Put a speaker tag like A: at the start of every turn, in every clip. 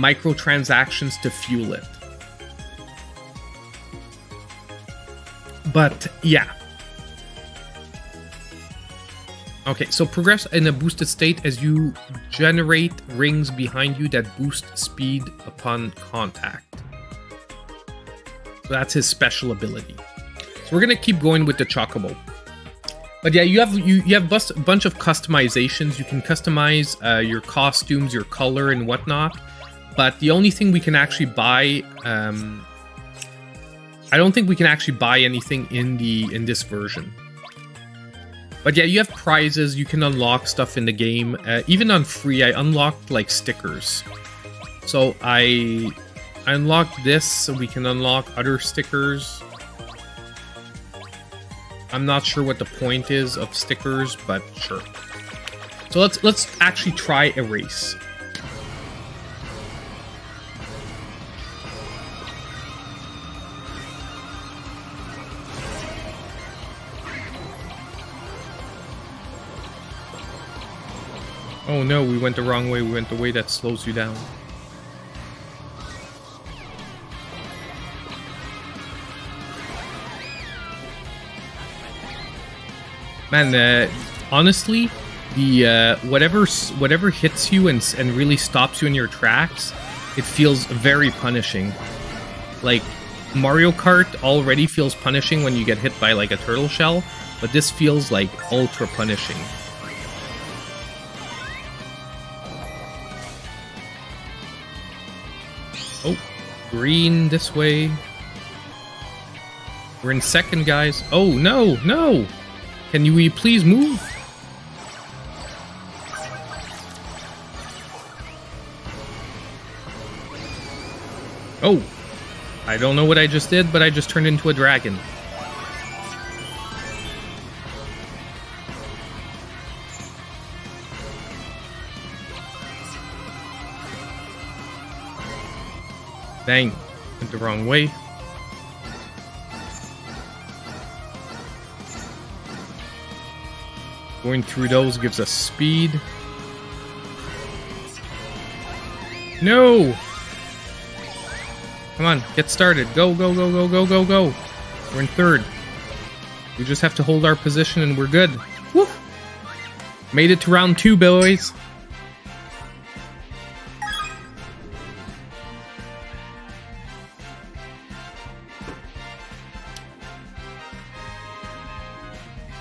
A: microtransactions to fuel it. But yeah. Okay, so progress in a boosted state as you generate rings behind you that boost speed upon contact. So that's his special ability. So we're gonna keep going with the Chocobo. But yeah, you have you, you have a bunch of customizations. You can customize uh, your costumes, your color, and whatnot. But the only thing we can actually buy, um, I don't think we can actually buy anything in the in this version. But yeah, you have prizes. You can unlock stuff in the game. Uh, even on free, I unlocked like stickers. So I, I unlocked this, so we can unlock other stickers. I'm not sure what the point is of stickers, but sure. So let's let's actually try a race. Oh no, we went the wrong way. We went the way that slows you down. Man, uh, honestly, the uh, whatever whatever hits you and and really stops you in your tracks, it feels very punishing. Like Mario Kart already feels punishing when you get hit by like a turtle shell, but this feels like ultra punishing. Green this way. We're in second, guys. Oh, no, no! Can you please move? Oh, I don't know what I just did, but I just turned into a dragon. Dang, went the wrong way. Going through those gives us speed. No! Come on, get started. Go, go, go, go, go, go, go. We're in third. We just have to hold our position and we're good. Woo! Made it to round two, boys.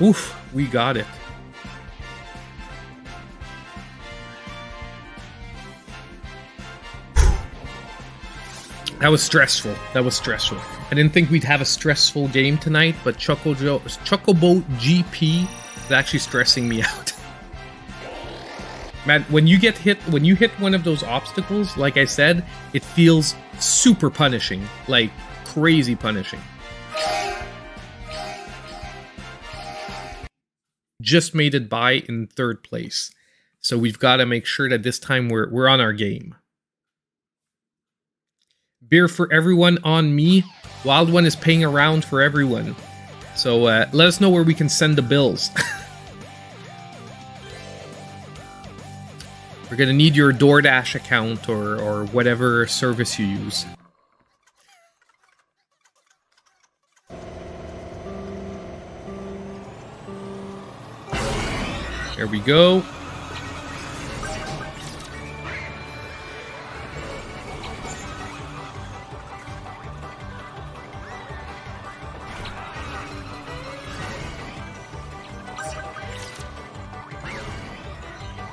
A: Oof, we got it. That was stressful. That was stressful. I didn't think we'd have a stressful game tonight, but Choco jo Chocobo GP is actually stressing me out. Man, when you get hit, when you hit one of those obstacles, like I said, it feels super punishing, like crazy punishing. Just made it by in third place, so we've got to make sure that this time we're we're on our game. Beer for everyone on me. Wild One is paying around for everyone. So uh, let us know where we can send the bills. We're gonna need your DoorDash account or, or whatever service you use. There we go.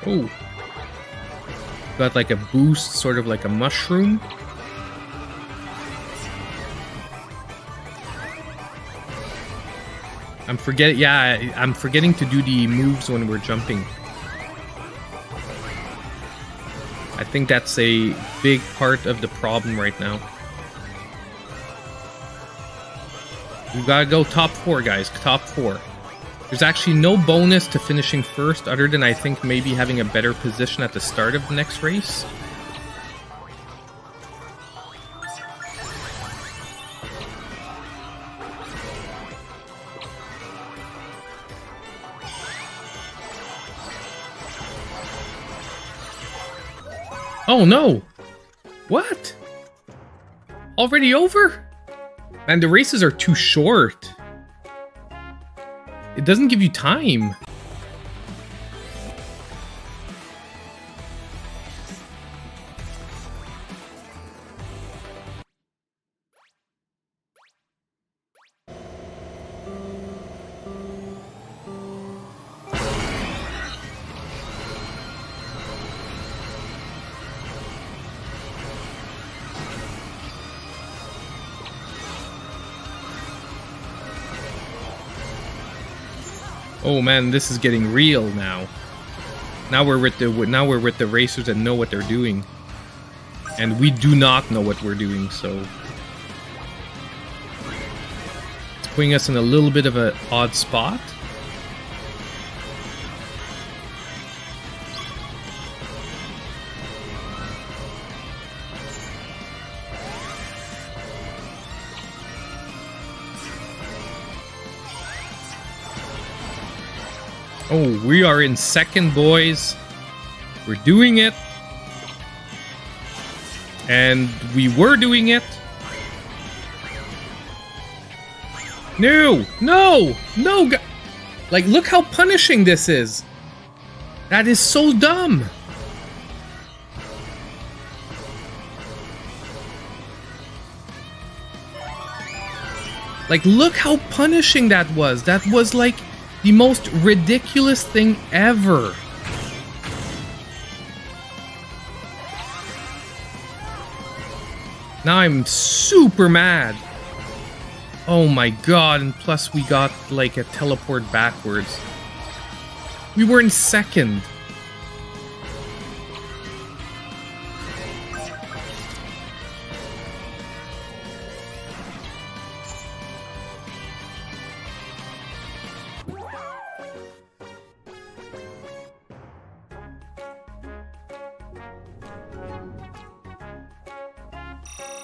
A: Oh. Got like a boost, sort of like a mushroom. I'm forgetting, yeah, I'm forgetting to do the moves when we're jumping. I think that's a big part of the problem right now. We gotta go top four, guys. Top four. There's actually no bonus to finishing first other than I think maybe having a better position at the start of the next race. Oh no! What? Already over? Man, the races are too short. It doesn't give you time. Oh man, this is getting real now. Now we're with the now we're with the racers that know what they're doing, and we do not know what we're doing. So it's putting us in a little bit of an odd spot. Oh, we are in second, boys. We're doing it. And we were doing it. No! No! No! Like, look how punishing this is. That is so dumb. Like, look how punishing that was. That was like the most ridiculous thing ever. Now I'm super mad. Oh my god, and plus we got like a teleport backwards. We were in second.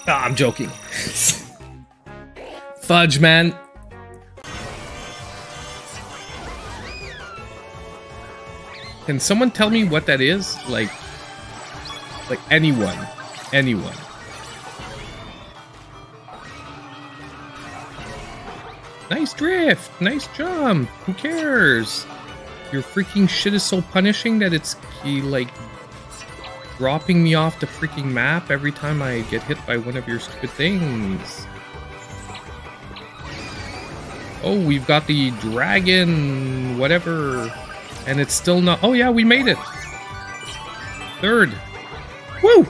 A: I'm joking. Fudge, man. Can someone tell me what that is? Like, like anyone, anyone. Nice drift, nice jump. Who cares? Your freaking shit is so punishing that it's like dropping me off the freaking map every time I get hit by one of your stupid things. Oh, we've got the dragon, whatever. And it's still not... Oh, yeah, we made it. Third. Woo!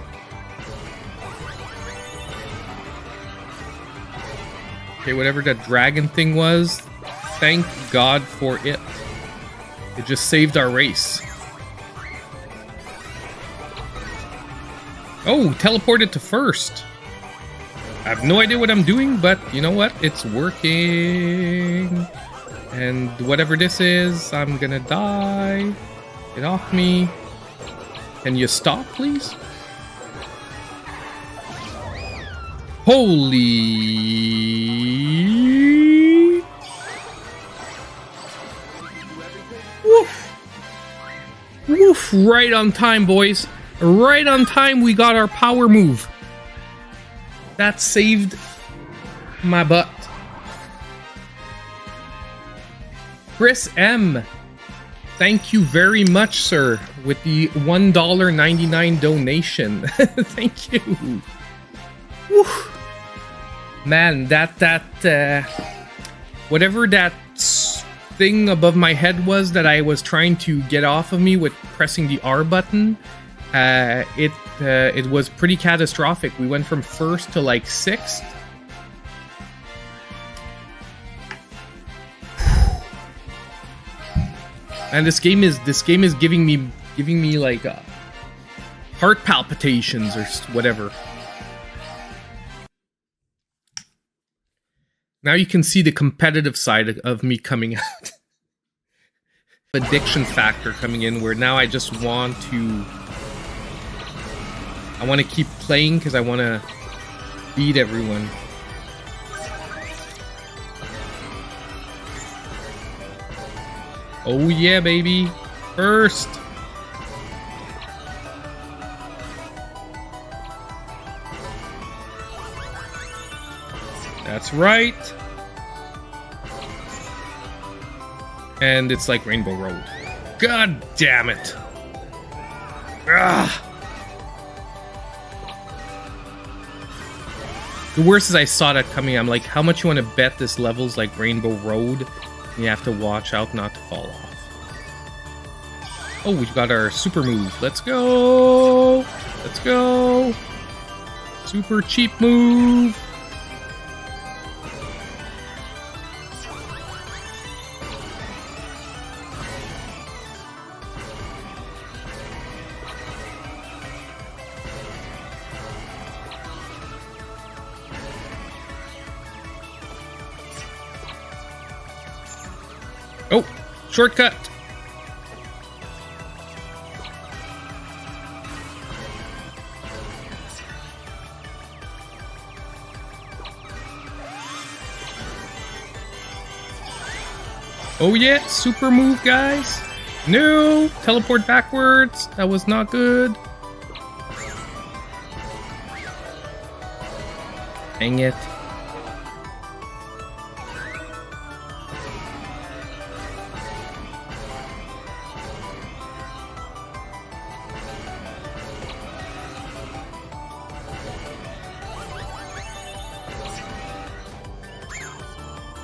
A: Okay, whatever that dragon thing was, thank God for it. It just saved our race. Oh, teleported to first. I have no idea what I'm doing, but you know what? It's working. And whatever this is, I'm gonna die. Get off me. Can you stop, please? Holy... Woof! Woof! Right on time, boys. Right on time, we got our power move. That saved my butt. Chris M. Thank you very much, sir, with the $1.99 donation. Thank you. Whew. Man, that, that, uh, whatever that thing above my head was that I was trying to get off of me with pressing the R button, uh, it uh, it was pretty catastrophic. We went from first to like sixth. And this game is this game is giving me giving me like uh, heart palpitations or whatever. Now you can see the competitive side of me coming out. Addiction factor coming in where now I just want to I want to keep playing because I want to beat everyone. Oh yeah, baby. First. That's right. And it's like Rainbow Road. God damn it. Ah. The worst is I saw that coming. I'm like, how much you want to bet this level's like Rainbow Road? You have to watch out not to fall off. Oh, we've got our super move. Let's go! Let's go! Super cheap move! Shortcut. Oh yeah, super move, guys. No, teleport backwards. That was not good. Dang it.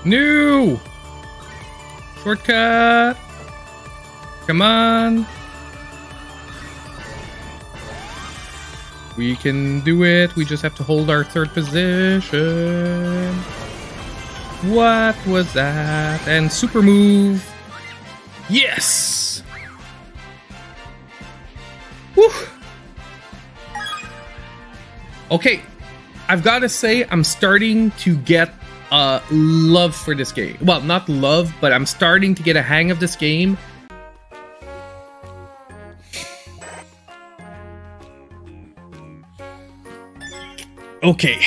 A: No! Shortcut! Come on! We can do it. We just have to hold our third position. What was that? And super move. Yes! Whew. Okay, I've got to say, I'm starting to get uh, love for this game. Well, not love, but I'm starting to get a hang of this game. Okay.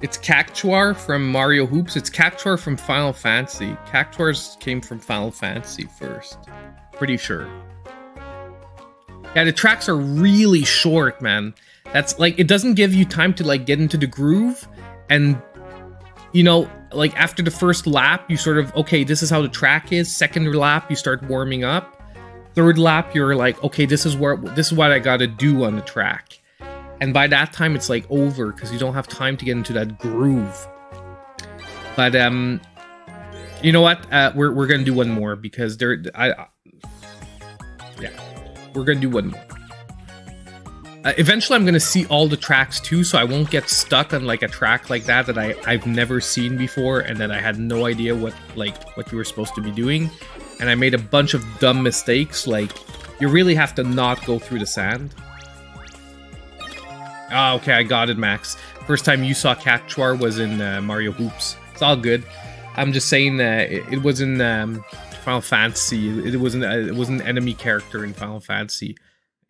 A: It's Cactuar from Mario Hoops. It's Cactuar from Final Fantasy. Cactuars came from Final Fantasy first. Pretty sure. Yeah, the tracks are really short, man. That's like it doesn't give you time to like get into the groove and you know, like after the first lap, you sort of okay, this is how the track is. Second lap, you start warming up. Third lap, you're like, okay, this is where this is what I got to do on the track. And by that time it's like over because you don't have time to get into that groove. But um you know what? Uh, we're we're going to do one more because there I yeah we're gonna do one more. Uh, eventually, I'm gonna see all the tracks too, so I won't get stuck on like a track like that that I I've never seen before, and that I had no idea what like what you were supposed to be doing, and I made a bunch of dumb mistakes. Like, you really have to not go through the sand. Ah, okay, I got it, Max. First time you saw Cactuar was in uh, Mario Hoops. It's all good. I'm just saying that it, it was in um, Final Fantasy. It, it wasn't. It was an enemy character in Final Fantasy.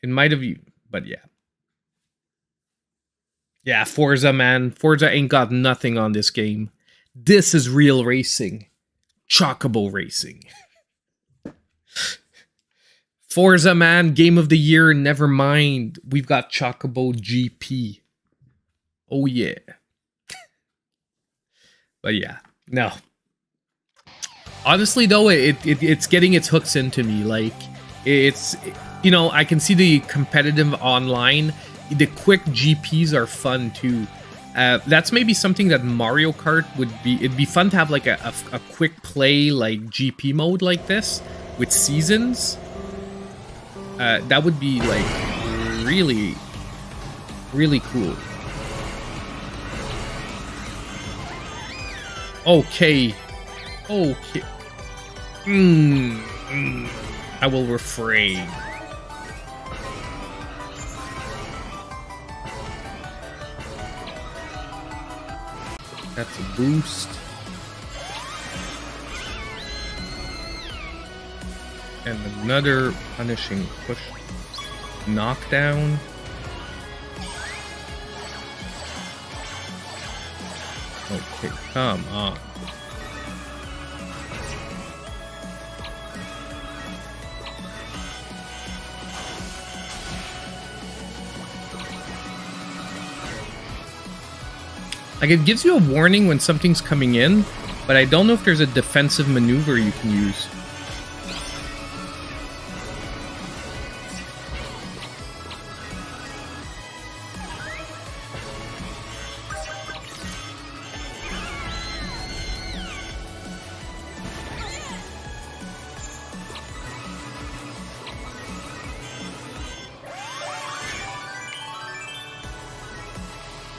A: It might have, but yeah, yeah. Forza, man, Forza ain't got nothing on this game. This is real racing, Chocobo racing. Forza, man, game of the year. Never mind. We've got Chocobo GP. Oh yeah. but yeah, no, honestly though it, it it's getting its hooks into me. Like it's you know i can see the competitive online. The quick gps are fun too. Uh, that's maybe something that mario kart would be it'd be fun to have like a, a, a quick play like gp mode like this with seasons. Uh, that would be like really really cool. Okay Okay. Mm, mm, I will refrain. That's a boost. And another punishing push. Knockdown. Okay, come on. Like it gives you a warning when something's coming in, but I don't know if there's a defensive maneuver you can use.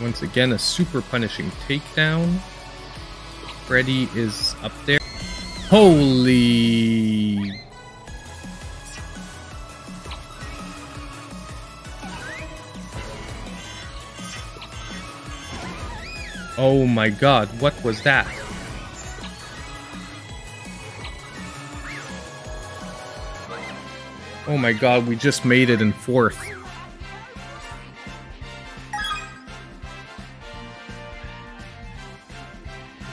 A: Once again, a super punishing takedown. Freddy is up there. Holy... Oh my god, what was that? Oh my god, we just made it in fourth.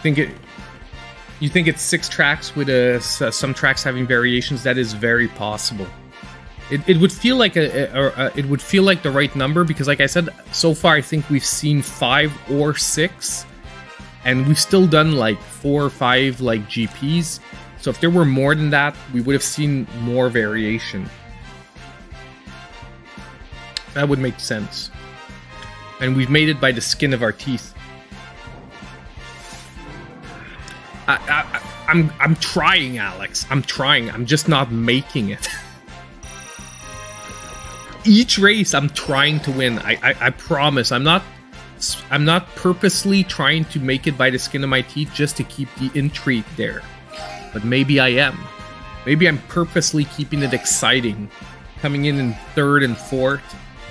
A: Think it you think it's six tracks with a, uh, some tracks having variations that is very possible. It, it would feel like a, a, a, it would feel like the right number because like i said so far i think we've seen five or six and we've still done like four or five like gps so if there were more than that we would have seen more variation. That would make sense. And we've made it by the skin of our teeth I, I'm I'm trying, Alex. I'm trying. I'm just not making it. Each race, I'm trying to win. I, I I promise. I'm not I'm not purposely trying to make it by the skin of my teeth just to keep the intrigue there. But maybe I am. Maybe I'm purposely keeping it exciting, coming in in third and fourth,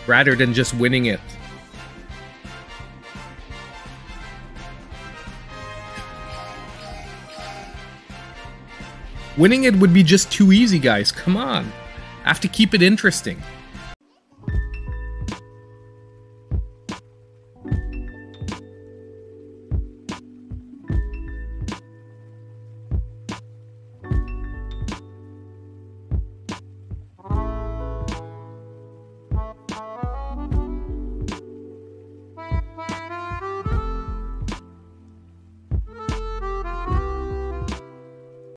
A: rather than just winning it. Winning it would be just too easy, guys. Come on. I have to keep it interesting.